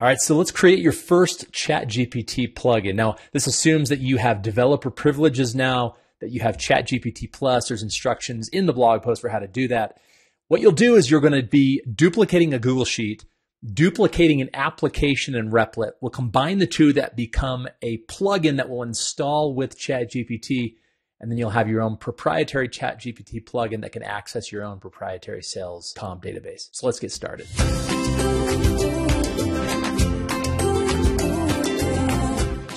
All right, so let's create your first ChatGPT plugin. Now, this assumes that you have developer privileges now, that you have ChatGPT Plus. There's instructions in the blog post for how to do that. What you'll do is you're going to be duplicating a Google Sheet, duplicating an application in Replit. We'll combine the two that become a plugin that will install with ChatGPT, and then you'll have your own proprietary ChatGPT plugin that can access your own proprietary sales comp database. So let's get started.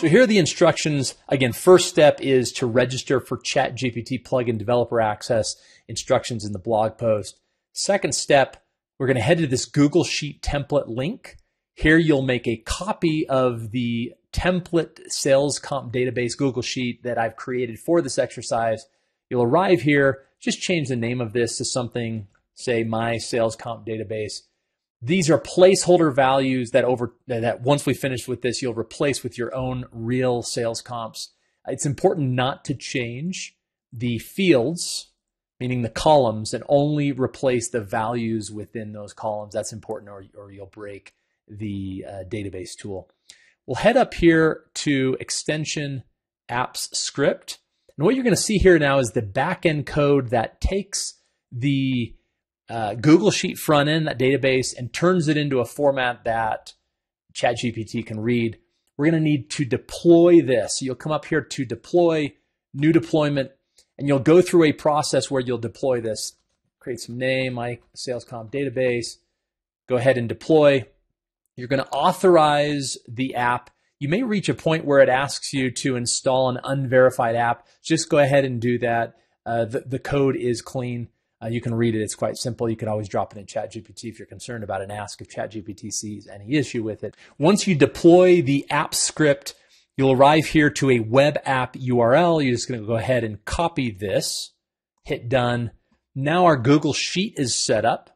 So here are the instructions. Again, first step is to register for ChatGPT plugin developer access, instructions in the blog post. Second step, we're going to head to this Google Sheet template link. Here you'll make a copy of the template sales comp database Google Sheet that I've created for this exercise. You'll arrive here, just change the name of this to something, say my sales comp database. These are placeholder values that over that once we finish with this, you'll replace with your own real sales comps. It's important not to change the fields, meaning the columns, and only replace the values within those columns. That's important, or, or you'll break the uh, database tool. We'll head up here to extension apps script. And what you're going to see here now is the backend code that takes the uh, Google Sheet front end, that database, and turns it into a format that ChatGPT can read. We're going to need to deploy this. You'll come up here to deploy, new deployment, and you'll go through a process where you'll deploy this. Create some name, my sales comp database. Go ahead and deploy. You're going to authorize the app. You may reach a point where it asks you to install an unverified app. Just go ahead and do that. Uh, the, the code is clean. Uh, you can read it. It's quite simple. You can always drop it in ChatGPT if you're concerned about it and ask if ChatGPT sees any issue with it. Once you deploy the app script, you'll arrive here to a web app URL. You're just going to go ahead and copy this, hit done. Now our Google Sheet is set up.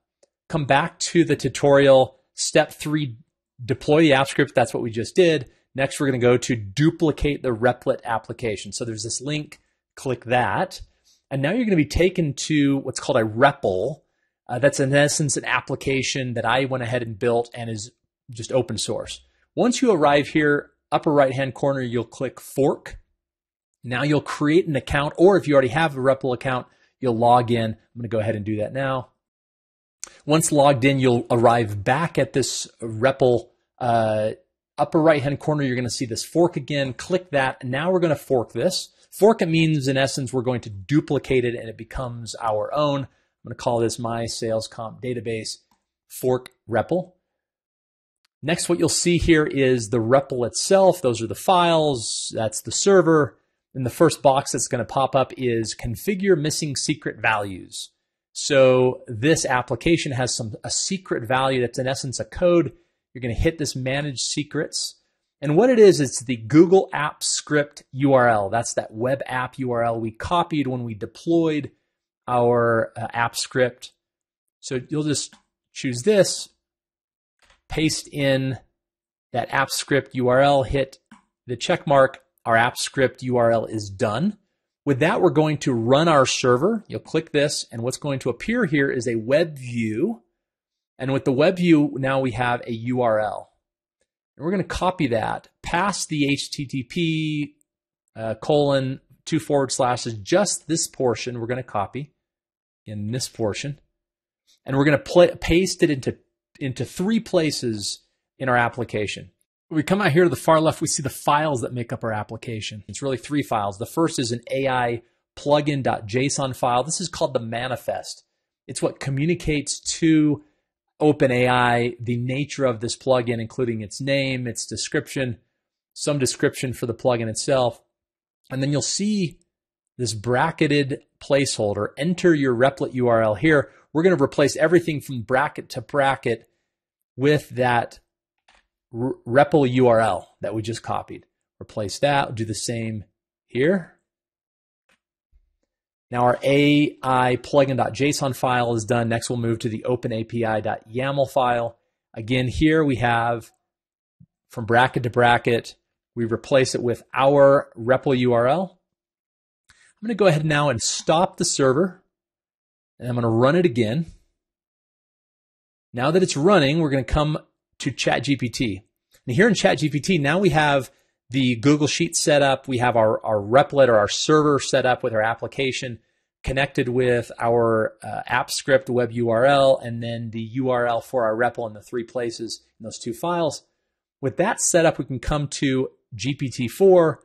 Come back to the tutorial. Step three, deploy the app script. That's what we just did. Next, we're going to go to duplicate the Replit application. So there's this link. Click that. And now you're going to be taken to what's called a REPL. Uh, that's in essence an application that I went ahead and built and is just open source. Once you arrive here, upper right hand corner, you'll click fork. Now you'll create an account, or if you already have a REPL account, you'll log in. I'm going to go ahead and do that now. Once logged in, you'll arrive back at this REPL uh, upper right hand corner. You're going to see this fork again. Click that. Now we're going to fork this. Fork it means, in essence, we're going to duplicate it and it becomes our own. I'm going to call this my sales comp database fork REPL. Next, what you'll see here is the REPL itself. Those are the files. That's the server. And the first box that's going to pop up is configure missing secret values. So this application has some a secret value that's in essence a code. You're going to hit this manage secrets. And what it is, it's the Google App Script URL. That's that web app URL we copied when we deployed our uh, app script. So you'll just choose this, paste in that app script URL, hit the check mark. Our app script URL is done. With that, we're going to run our server. You'll click this, and what's going to appear here is a web view. And with the web view, now we have a URL. And we're going to copy that past the HTTP uh, colon two forward slashes, just this portion we're going to copy in this portion. And we're going to paste it into, into three places in our application. We come out here to the far left, we see the files that make up our application. It's really three files. The first is an AI plugin.json file. This is called the manifest. It's what communicates to OpenAI the nature of this plugin, including its name, its description, some description for the plugin itself. And then you'll see this bracketed placeholder. Enter your Replit URL here. We're going to replace everything from bracket to bracket with that REPL URL that we just copied. Replace that. We'll do the same here. Now our AI plugin.json file is done. Next, we'll move to the openapi.yaml file. Again, here we have from bracket to bracket, we replace it with our REPL URL. I'm going to go ahead now and stop the server, and I'm going to run it again. Now that it's running, we're going to come to ChatGPT. And here in ChatGPT, now we have the Google Sheet set up. We have our, our Replit or our server set up with our application connected with our uh, app script web URL and then the URL for our REPL in the three places in those two files. With that set up, we can come to GPT-4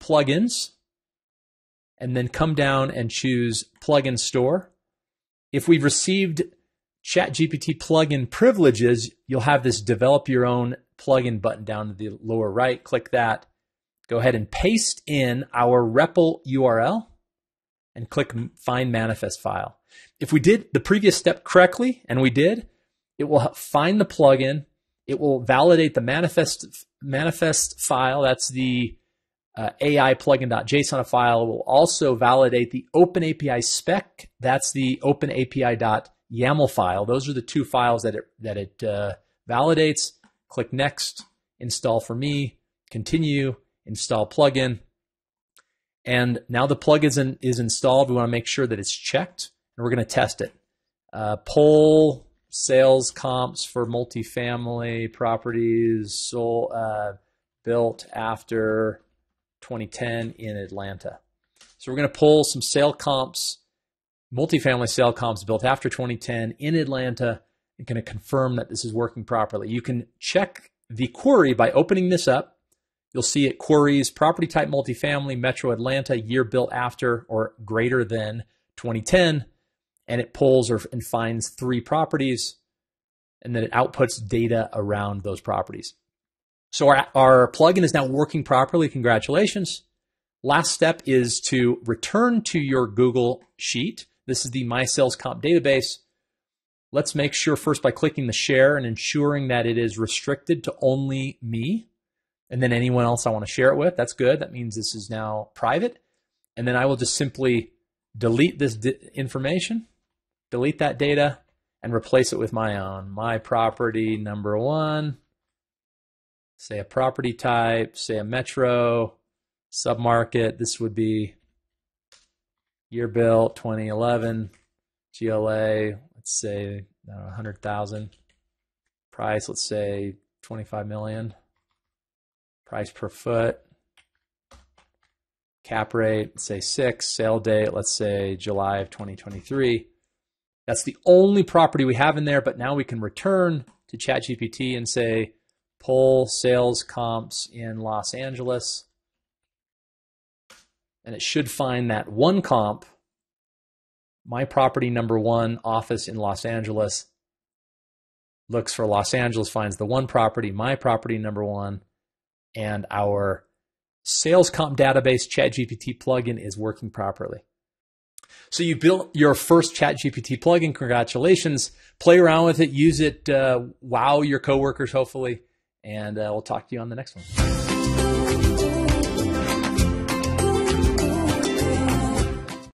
plugins and then come down and choose plugin store. If we've received ChatGPT plugin privileges, you'll have this develop your own plugin button down to the lower right. Click that. Go ahead and paste in our REPL URL and click find manifest file. If we did the previous step correctly, and we did, it will find the plugin. It will validate the manifest manifest file. That's the uh, AI plugin.json file. It will also validate the OpenAPI spec. That's the OpenAPI.yaml file. Those are the two files that it that it uh, validates. Click next, install for me, continue, install plugin. And now the plugin is, in, is installed. We want to make sure that it's checked, and we're going to test it. Uh, pull sales comps for multifamily properties sold, uh, built after 2010 in Atlanta. So we're going to pull some sale comps, multifamily sale comps built after 2010 in Atlanta, and going to confirm that this is working properly. You can check the query by opening this up You'll see it queries property type multifamily, Metro Atlanta, year built after or greater than 2010, and it pulls or and finds three properties, and then it outputs data around those properties. So our, our plugin is now working properly. Congratulations. Last step is to return to your Google Sheet. This is the My Sales Comp database. Let's make sure first by clicking the share and ensuring that it is restricted to only me and then anyone else I want to share it with. That's good. That means this is now private. And then I will just simply delete this information, delete that data, and replace it with my own. My property number one, say a property type, say a metro, submarket. This would be year built 2011, GLA, let's say 100,000. Price, let's say 25 million price per foot, cap rate, say six, sale date, let's say July of 2023. That's the only property we have in there, but now we can return to ChatGPT and say, pull sales comps in Los Angeles. And it should find that one comp, my property number one office in Los Angeles, looks for Los Angeles, finds the one property, my property number one, and our sales comp database ChatGPT plugin is working properly. So you built your first ChatGPT plugin. Congratulations. Play around with it, use it, uh, wow your coworkers, hopefully. And uh, we'll talk to you on the next one.